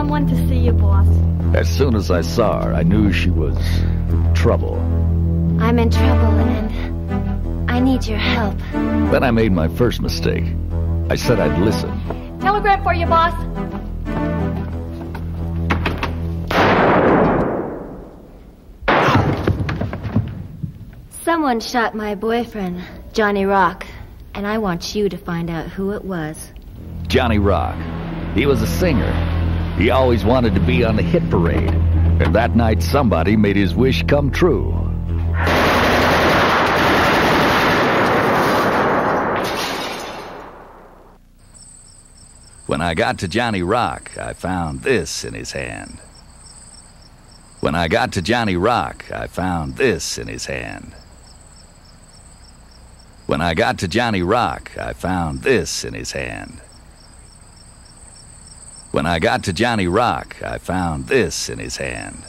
someone to see you, boss. As soon as I saw her, I knew she was trouble. I'm in trouble, and I need your help. Then I made my first mistake. I said I'd listen. Telegram for you, boss. Someone shot my boyfriend, Johnny Rock, and I want you to find out who it was. Johnny Rock. He was a singer. He always wanted to be on the hit parade. And that night somebody made his wish come true. When I got to Johnny Rock, I found this in his hand. When I got to Johnny Rock, I found this in his hand. When I got to Johnny Rock, I found this in his hand. When I got to Johnny Rock, I found this in his hand.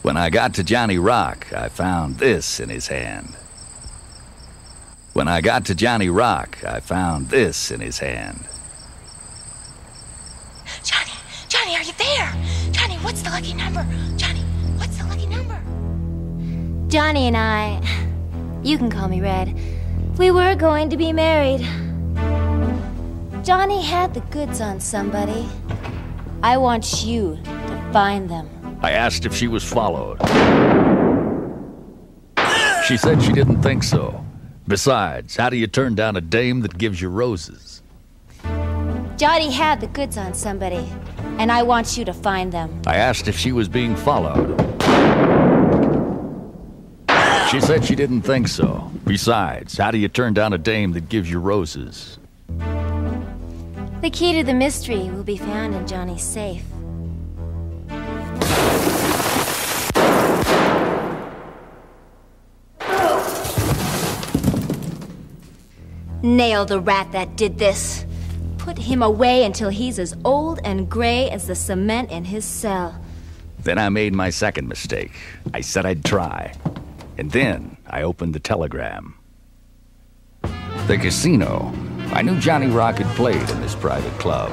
When I got to Johnny Rock, I found this in his hand. When I got to Johnny Rock, I found this in his hand. Johnny, Johnny, are you there? Johnny, what's the lucky number? Johnny, what's the lucky number? Johnny and I, you can call me Red, we were going to be married. Johnny had the goods on somebody. I want you to find them. I asked if she was followed. She said she didn't think so. Besides, how do you turn down a dame that gives you roses? Johnny had the goods on somebody, and I want you to find them. I asked if she was being followed. She said she didn't think so. Besides, how do you turn down a dame that gives you roses? The key to the mystery will be found in Johnny's safe. Nail the rat that did this. Put him away until he's as old and gray as the cement in his cell. Then I made my second mistake. I said I'd try. And then I opened the telegram. The casino. I knew Johnny Rock had played in this private club.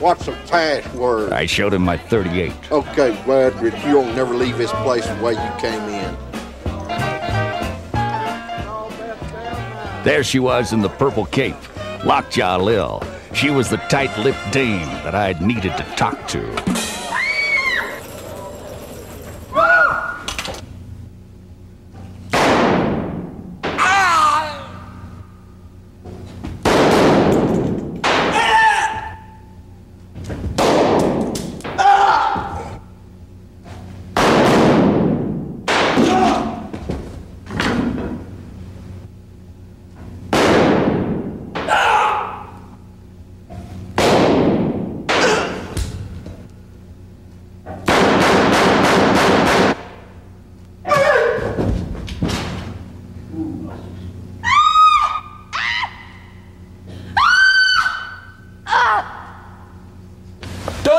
What's the password? I showed him my 38. Okay, Ladridge, you don't never leave this place the way you came in. There she was in the purple cape, Lockjaw Lil. She was the tight-lipped dame that I'd needed to talk to.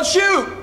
Shoot!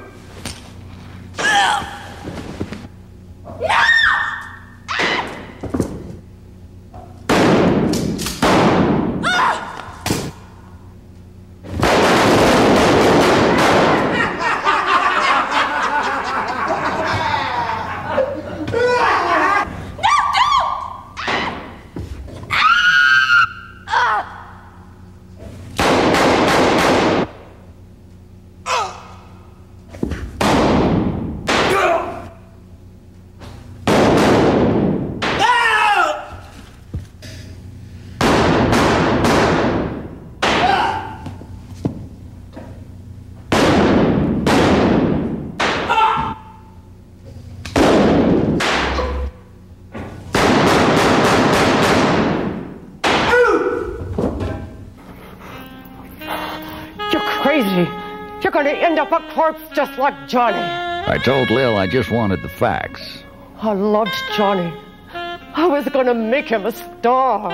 You're gonna end up a corpse just like Johnny. I told Lil I just wanted the facts. I loved Johnny. I was gonna make him a star.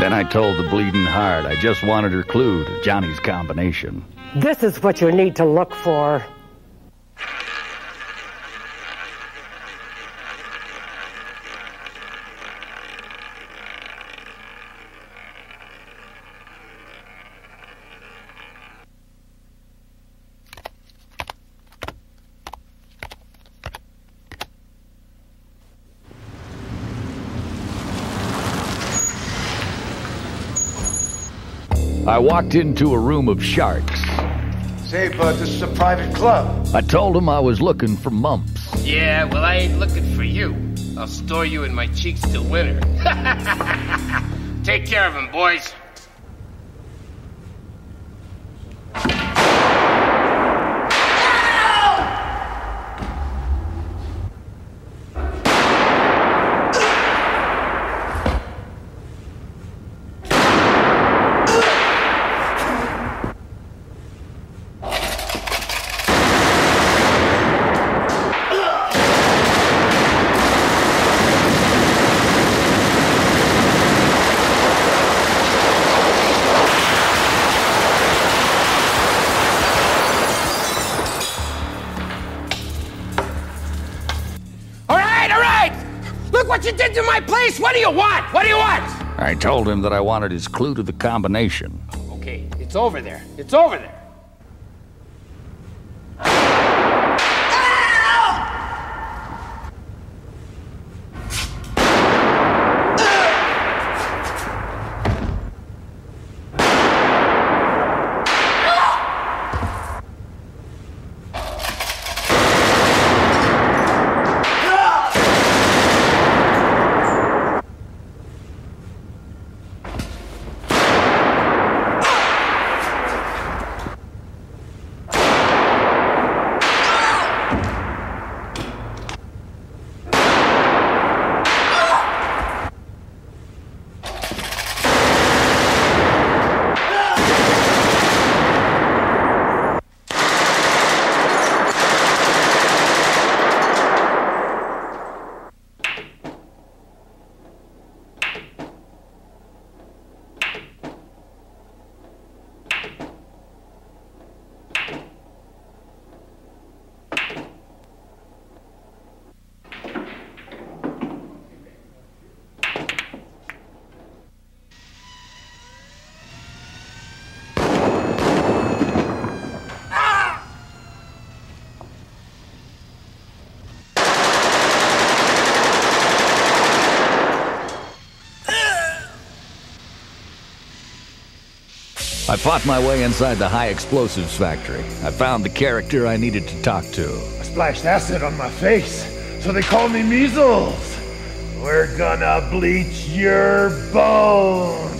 Then I told the bleeding heart I just wanted her clue to Johnny's combination. This is what you need to look for. I walked into a room of sharks. Say, bud, uh, this is a private club. I told him I was looking for mumps. Yeah, well, I ain't looking for you. I'll store you in my cheeks till winter. Take care of him, boys. All right, all right! Look what you did to my place! What do you want? What do you want? I told him that I wanted his clue to the combination. Okay, it's over there. It's over there. I fought my way inside the high explosives factory. I found the character I needed to talk to. I splashed acid on my face, so they call me measles. We're gonna bleach your bones.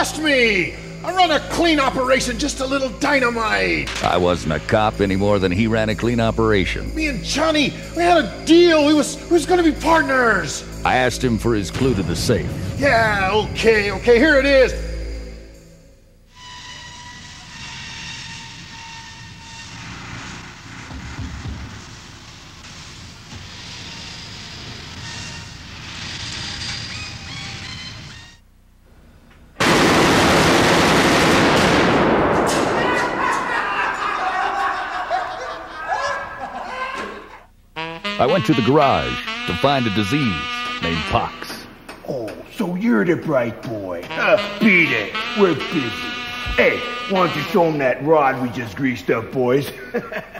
Arrest me! I run a clean operation, just a little dynamite. I wasn't a cop any more than he ran a clean operation. Me and Johnny, we had a deal. We was we was gonna be partners. I asked him for his clue to the safe. Yeah, okay, okay, here it is. I went to the garage to find a disease named pox. Oh, so you're the bright boy. Uh, beat it. We're busy. Hey, why don't you show him that rod we just greased up, boys?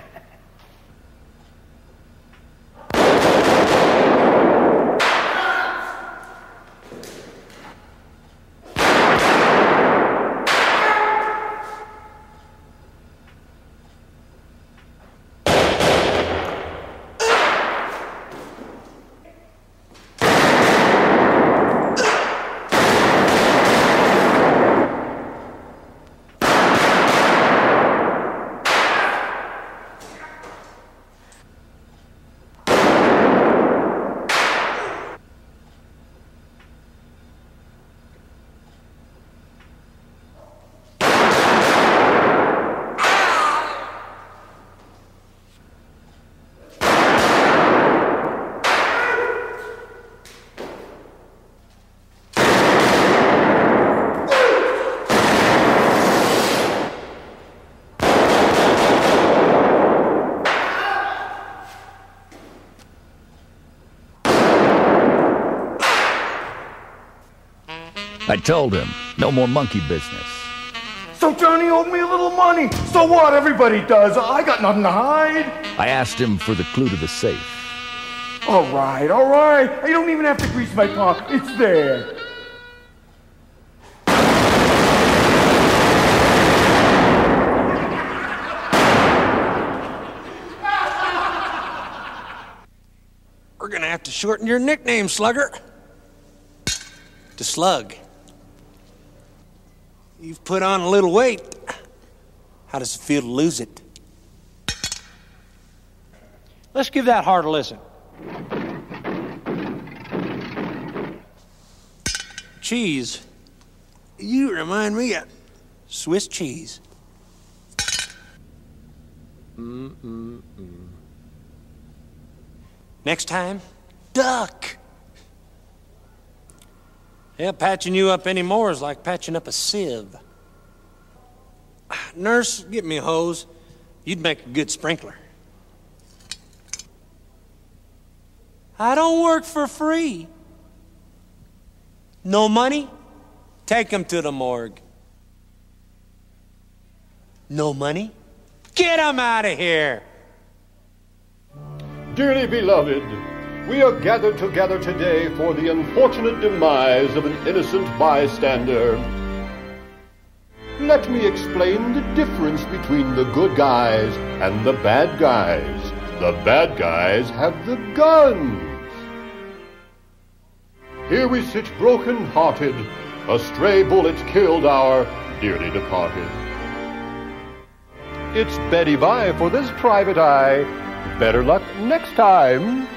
I told him, no more monkey business. so Johnny owed me a little money. So what? Everybody does. I got nothing to hide. I asked him for the clue to the safe. All right, all right. You don't even have to grease my palm. It's there. We're gonna have to shorten your nickname, Slugger. To Slug. You've put on a little weight. How does it feel to lose it? Let's give that heart a listen. Cheese. You remind me of Swiss cheese. Mm-mm-mm. Next time, duck. Yeah, patching you up anymore is like patching up a sieve. Nurse, get me a hose. You'd make a good sprinkler. I don't work for free. No money? Take him to the morgue. No money? Get him out of here! Dearly beloved, we are gathered together today for the unfortunate demise of an innocent bystander. Let me explain the difference between the good guys and the bad guys. The bad guys have the guns. Here we sit broken hearted. A stray bullet killed our dearly departed. It's Betty bye for this private eye. Better luck next time.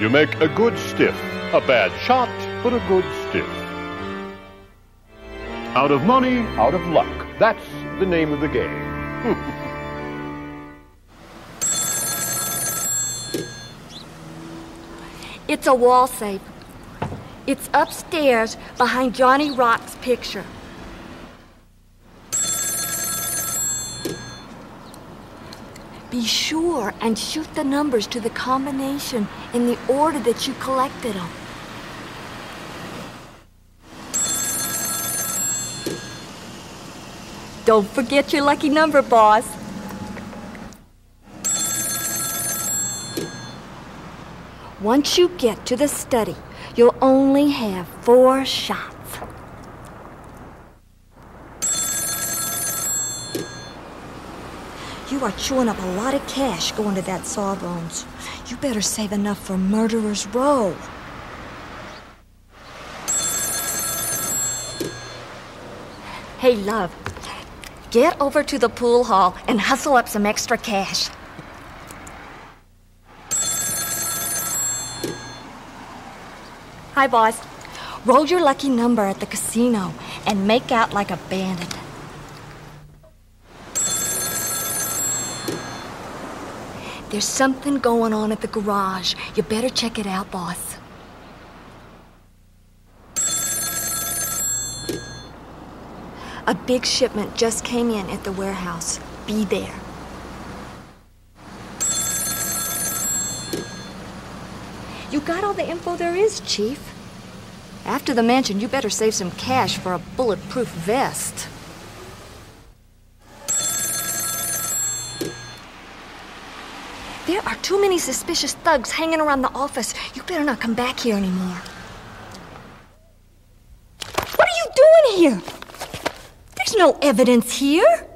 You make a good stiff. A bad shot, but a good stiff. Out of money, out of luck. That's the name of the game. It's a wall safe. It's upstairs behind Johnny Rock's picture. Be sure and shoot the numbers to the combination in the order that you collected them. Don't forget your lucky number, boss. Once you get to the study, you'll only have four shots. You are chewing up a lot of cash going to that Sawbones. You better save enough for Murderer's Row. Hey, love. Get over to the pool hall and hustle up some extra cash. Hi, boss. Roll your lucky number at the casino and make out like a bandit. There's something going on at the garage. You better check it out, boss. A big shipment just came in at the warehouse. Be there. You got all the info there is, Chief. After the mansion, you better save some cash for a bulletproof vest. There are too many suspicious thugs hanging around the office. You better not come back here anymore. What are you doing here? There's no evidence here.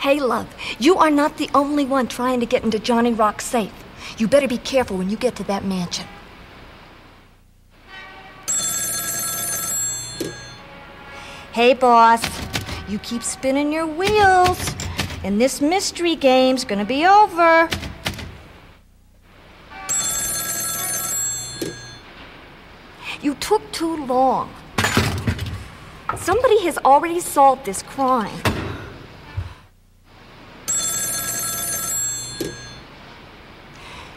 Hey, love, you are not the only one trying to get into Johnny Rock's safe. You better be careful when you get to that mansion. Hey, boss. You keep spinning your wheels, and this mystery game's gonna be over. You took too long. Somebody has already solved this crime.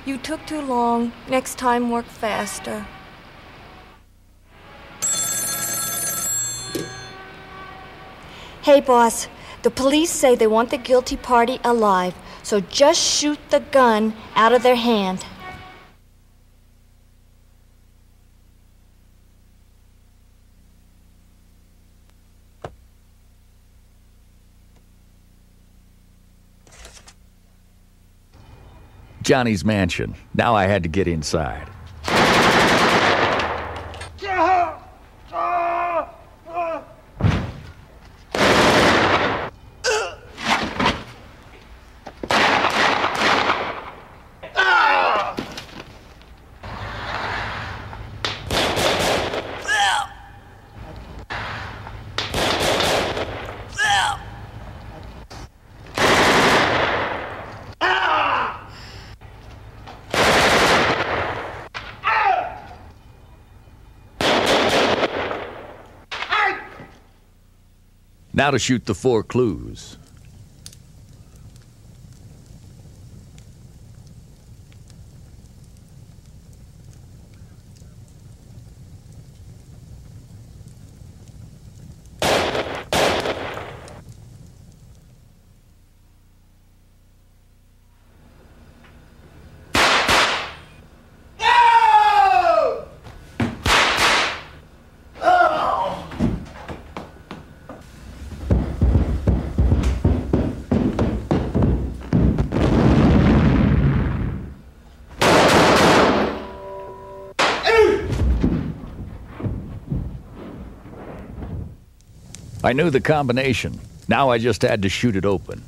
You took too long. Next time, work faster. Hey, boss. The police say they want the guilty party alive, so just shoot the gun out of their hand. Johnny's mansion. Now I had to get inside. Now to shoot the four clues. I knew the combination. Now I just had to shoot it open.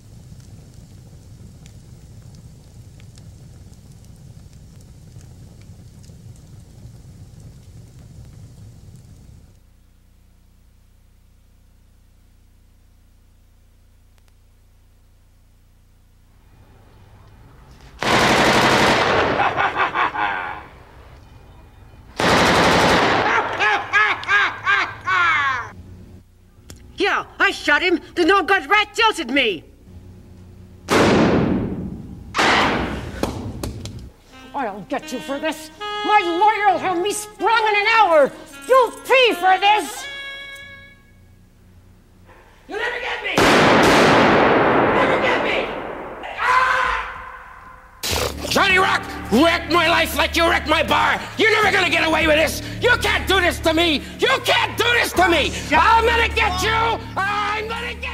Yeah, I shot him. The no good rat jilted me. I'll get you for this. My lawyer will have me sprung in an hour. You'll pay for this. You'll never get me! Never get me! Ah! Johnny Rock wrecked my life like you wrecked my bar. You're never gonna get away with this. You can't do this to me. You can't do this to me. I'm gonna get you. I'm gonna get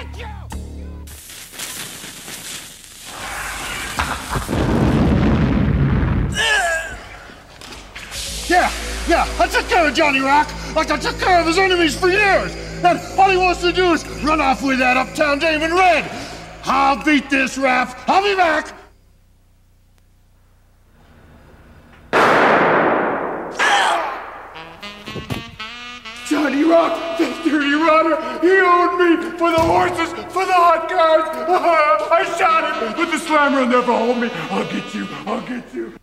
Yeah, yeah, I took care of Johnny Rock like I took care of his enemies for years. And all he wants to do is run off with that uptown dame in red. I'll beat this rap. I'll be back. Johnny Rock, that dirty rotter, he owed me for the horses, for the hot cars. I shot him, but the slammer will never hold me. I'll get you, I'll get you.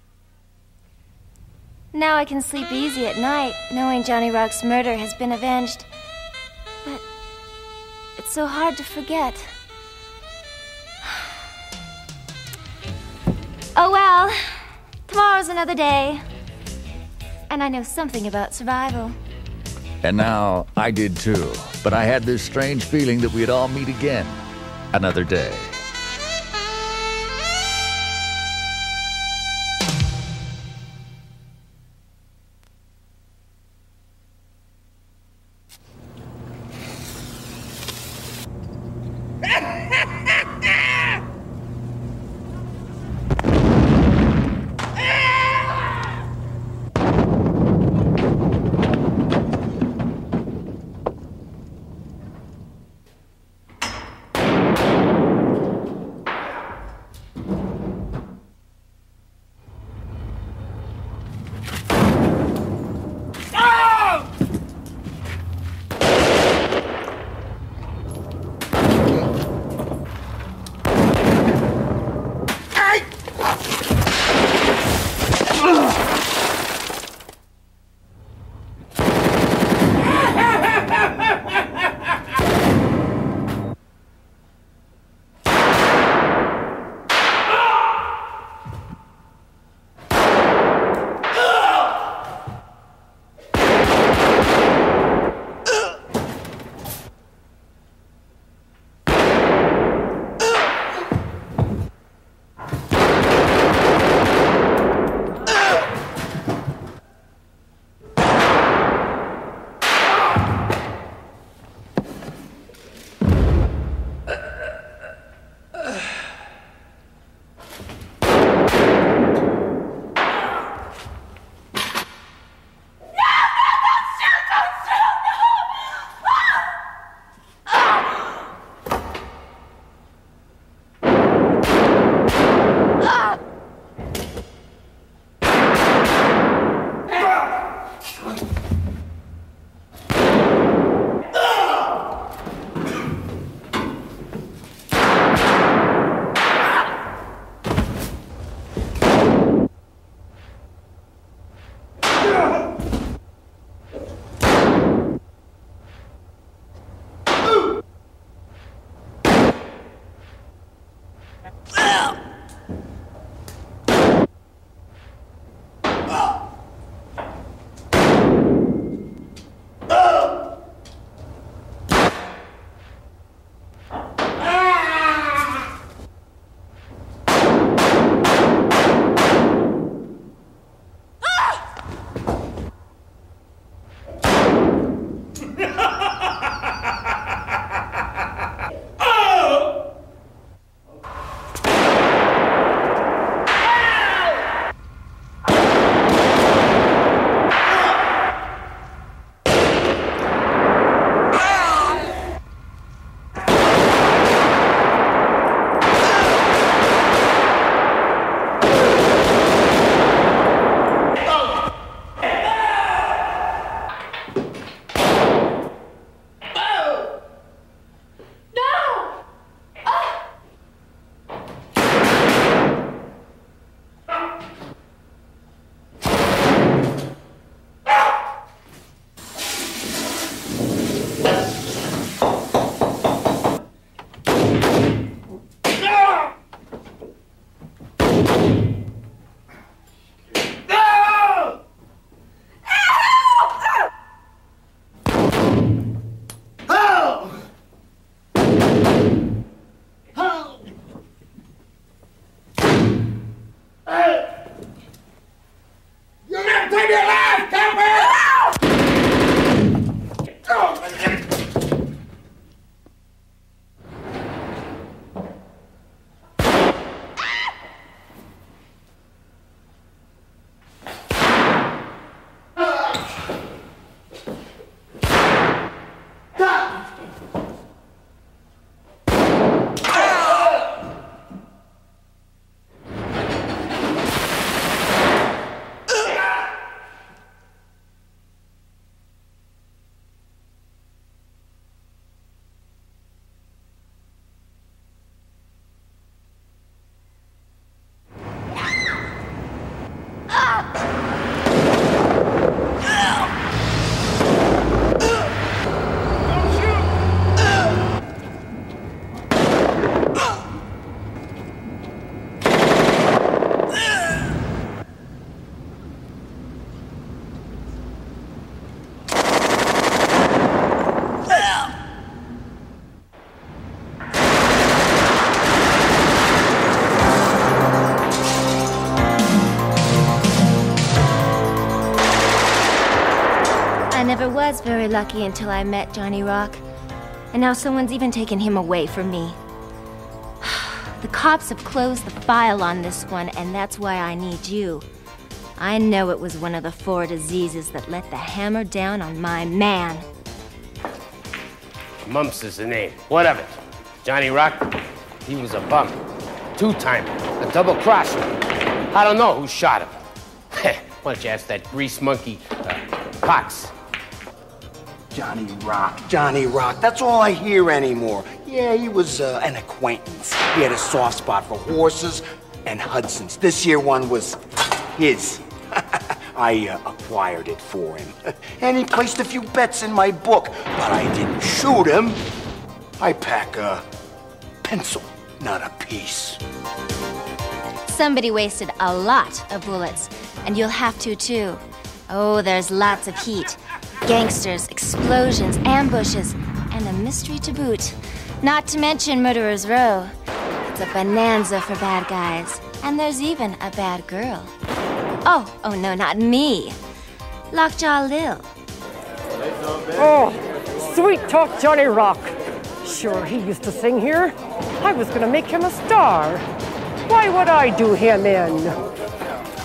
Now I can sleep easy at night, knowing Johnny Rock's murder has been avenged. But it's so hard to forget. Oh well, tomorrow's another day. And I know something about survival. And now I did too. But I had this strange feeling that we'd all meet again another day. Ah! Very lucky until I met Johnny Rock. And now someone's even taken him away from me. The cops have closed the file on this one, and that's why I need you. I know it was one of the four diseases that let the hammer down on my man. Mumps is the name. What of it? Johnny Rock, he was a bum. Two-timer, a double crosser. I don't know who shot him. Why don't you ask that grease monkey, uh, Pox? Johnny Rock, Johnny Rock. That's all I hear anymore. Yeah, he was uh, an acquaintance. He had a soft spot for horses and Hudsons. This year one was his. I uh, acquired it for him. and he placed a few bets in my book, but I didn't shoot him. I pack a pencil, not a piece. Somebody wasted a lot of bullets, and you'll have to too. Oh, there's lots of heat. Gangsters, explosions, ambushes, and a mystery to boot. Not to mention Murderer's Row. It's a bonanza for bad guys. And there's even a bad girl. Oh, oh no, not me. Lockjaw Lil. Oh, sweet talk Johnny Rock. Sure, he used to sing here. I was gonna make him a star. Why would I do him in?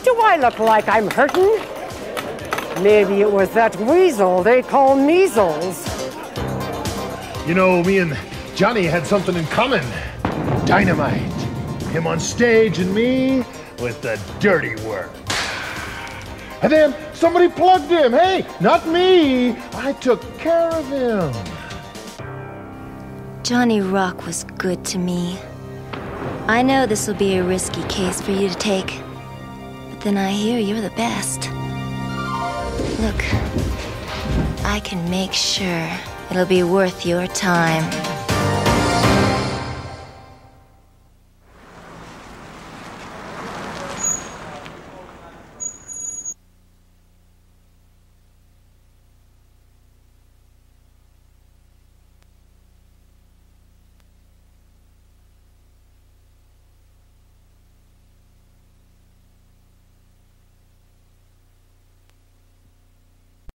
Do I look like I'm hurting? Maybe it was that weasel they call measles. You know, me and Johnny had something in common. Dynamite. Him on stage and me with the dirty work. And then somebody plugged him. Hey, not me. I took care of him. Johnny Rock was good to me. I know this will be a risky case for you to take, but then I hear you're the best. Look, I can make sure it'll be worth your time.